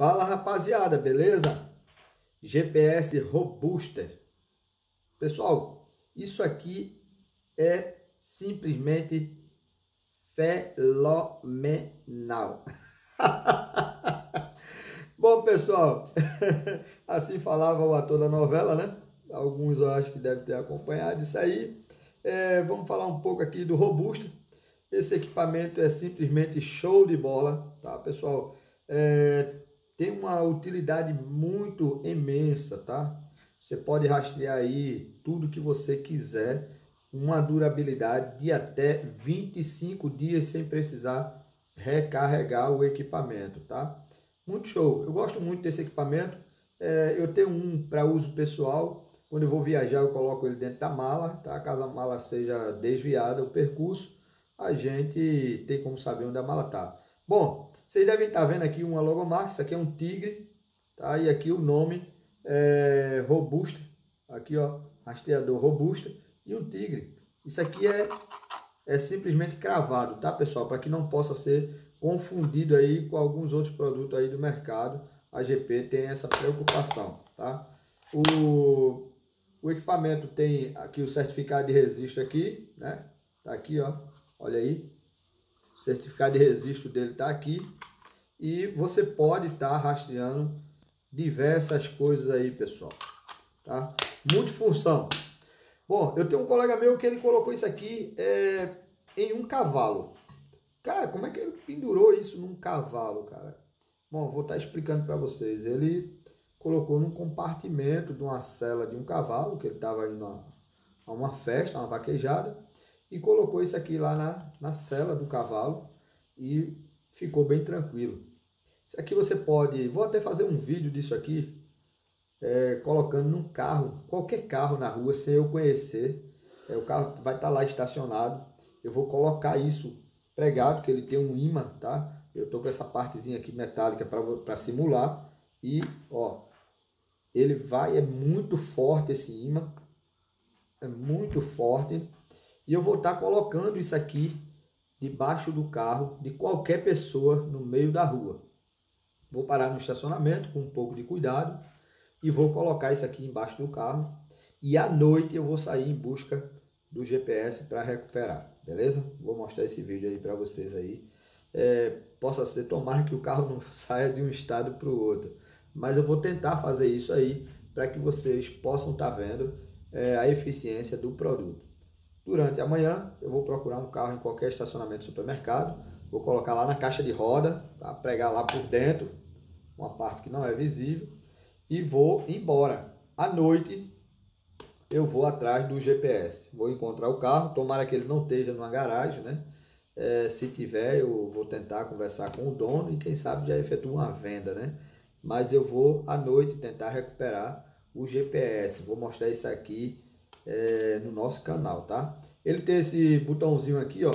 Fala rapaziada, beleza? GPS Robuster. Pessoal, isso aqui é simplesmente fenomenal. Bom, pessoal, assim falava o ator da novela, né? Alguns eu acho que devem ter acompanhado isso aí. É, vamos falar um pouco aqui do Robusta. Esse equipamento é simplesmente show de bola, tá, pessoal? É, tem uma utilidade muito imensa, tá? Você pode rastrear aí tudo que você quiser, uma durabilidade de até 25 dias sem precisar recarregar o equipamento, tá? Muito show. Eu gosto muito desse equipamento. É, eu tenho um para uso pessoal. Quando eu vou viajar, eu coloco ele dentro da mala, tá? Caso a mala seja desviada, o percurso, a gente tem como saber onde a mala tá. Bom, vocês devem estar vendo aqui uma logomarca. Isso aqui é um tigre, tá? E aqui o nome é robusta. Aqui, ó, rastreador robusta e um tigre. Isso aqui é é simplesmente cravado, tá, pessoal? Para que não possa ser confundido aí com alguns outros produtos aí do mercado. A GP tem essa preocupação, tá? O, o equipamento tem aqui o certificado de registro aqui, né? Tá aqui, ó. Olha aí. O certificado de registro dele tá aqui. E você pode estar tá rastreando diversas coisas aí, pessoal. Tá? Multifunção. Bom, eu tenho um colega meu que ele colocou isso aqui é, em um cavalo. Cara, como é que ele pendurou isso num cavalo, cara? Bom, vou estar explicando para vocês. Ele colocou num compartimento de uma cela de um cavalo, que ele estava indo a, a uma festa, uma vaquejada, e colocou isso aqui lá na, na cela do cavalo e ficou bem tranquilo. Isso aqui você pode, vou até fazer um vídeo disso aqui, é, colocando num carro, qualquer carro na rua, sem eu conhecer, é, o carro vai estar lá estacionado, eu vou colocar isso pregado, que ele tem um imã, tá? Eu tô com essa partezinha aqui metálica para simular. E, ó, ele vai, é muito forte esse imã. É muito forte. E eu vou estar colocando isso aqui debaixo do carro de qualquer pessoa no meio da rua. Vou parar no estacionamento com um pouco de cuidado e vou colocar isso aqui embaixo do carro. E à noite eu vou sair em busca do GPS para recuperar, beleza? Vou mostrar esse vídeo aí para vocês aí. É, possa ser, tomara que o carro não saia de um estado para o outro, mas eu vou tentar fazer isso aí para que vocês possam estar tá vendo é, a eficiência do produto. Durante a manhã eu vou procurar um carro em qualquer estacionamento do supermercado, vou colocar lá na caixa de roda, tá? pregar lá por dentro, uma parte que não é visível, e vou embora. À noite eu vou atrás do GPS. Vou encontrar o carro, tomara que ele não esteja numa garagem, né? É, se tiver, eu vou tentar conversar com o dono e quem sabe já efetuar uma venda, né? Mas eu vou à noite tentar recuperar o GPS. Vou mostrar isso aqui é, no nosso canal, tá? Ele tem esse botãozinho aqui, ó.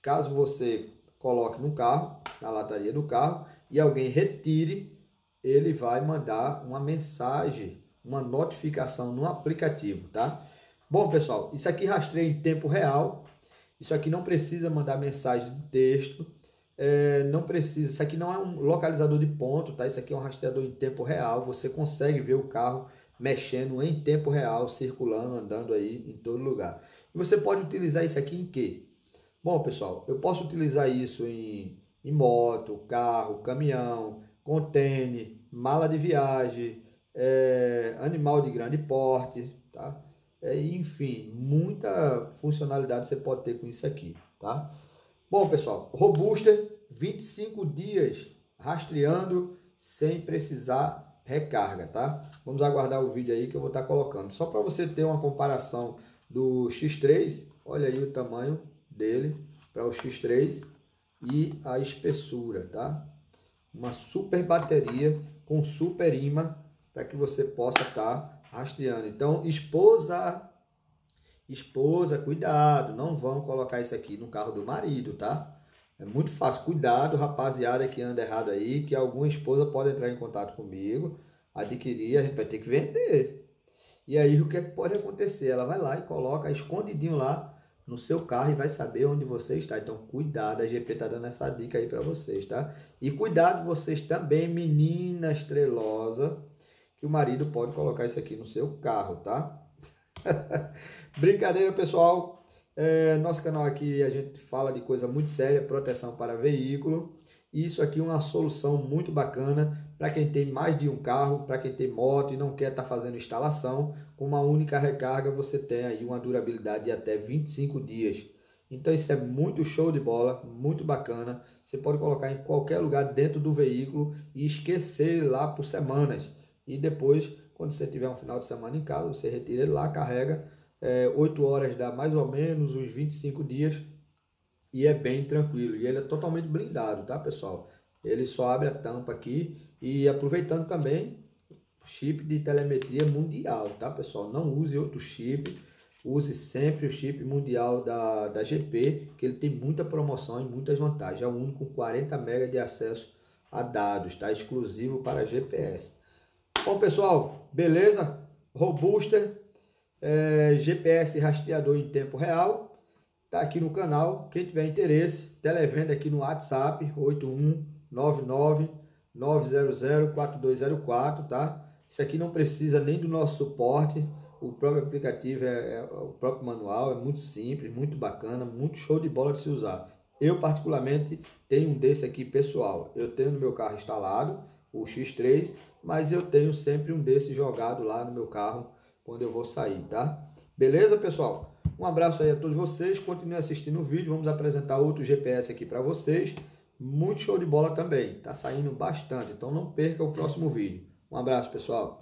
Caso você coloque no carro, na lataria do carro, e alguém retire, ele vai mandar uma mensagem uma notificação no aplicativo, tá? Bom, pessoal, isso aqui rastreia em tempo real. Isso aqui não precisa mandar mensagem de texto. É, não precisa, isso aqui não é um localizador de ponto, tá? Isso aqui é um rastreador em tempo real. Você consegue ver o carro mexendo em tempo real, circulando, andando aí em todo lugar. E você pode utilizar isso aqui em quê? Bom, pessoal, eu posso utilizar isso em, em moto, carro, caminhão, contêiner, mala de viagem, é, animal de grande porte, tá? É, enfim, muita funcionalidade você pode ter com isso aqui, tá? Bom, pessoal, Robuster, 25 dias rastreando sem precisar recarga, tá? Vamos aguardar o vídeo aí que eu vou estar colocando. Só para você ter uma comparação do X3, olha aí o tamanho dele para o X3 e a espessura, tá? Uma super bateria com super imã para que você possa estar tá rastreando. Então, esposa, esposa, cuidado, não vão colocar isso aqui no carro do marido, tá? É muito fácil. Cuidado, rapaziada que anda errado aí, que alguma esposa pode entrar em contato comigo, adquirir, a gente vai ter que vender. E aí o que, é que pode acontecer? Ela vai lá e coloca escondidinho lá no seu carro e vai saber onde você está. Então, cuidado, a GP está dando essa dica aí para vocês, tá? E cuidado vocês também, menina estrelosa, que o marido pode colocar isso aqui no seu carro, tá? Brincadeira, pessoal. É, nosso canal aqui a gente fala de coisa muito séria, proteção para veículo. E isso aqui é uma solução muito bacana para quem tem mais de um carro, para quem tem moto e não quer estar tá fazendo instalação. Com uma única recarga você tem aí uma durabilidade de até 25 dias. Então isso é muito show de bola, muito bacana. Você pode colocar em qualquer lugar dentro do veículo e esquecer lá por semanas. E depois, quando você tiver um final de semana em casa, você retira ele lá, carrega. É, 8 horas dá mais ou menos uns 25 dias e é bem tranquilo. E ele é totalmente blindado, tá, pessoal? Ele só abre a tampa aqui e aproveitando também chip de telemetria mundial, tá, pessoal? Não use outro chip, use sempre o chip mundial da, da GP, que ele tem muita promoção e muitas vantagens. É o único com 40 MB de acesso a dados, tá? Exclusivo para GPS. Bom, pessoal, beleza? Robuster, é, GPS rastreador em tempo real Tá aqui no canal. Quem tiver interesse, televenda aqui no WhatsApp 8199 900 4204, tá? Isso aqui não precisa nem do nosso suporte. O próprio aplicativo é, é, o próprio manual, é muito simples, muito bacana, muito show de bola de se usar. Eu particularmente tenho um desse aqui pessoal. Eu tenho no meu carro instalado, o X3, mas eu tenho sempre um desse jogado lá no meu carro quando eu vou sair, tá? Beleza, pessoal? Um abraço aí a todos vocês. Continue assistindo o vídeo. Vamos apresentar outro GPS aqui para vocês. Muito show de bola também. Tá saindo bastante. Então não perca o próximo vídeo. Um abraço, pessoal.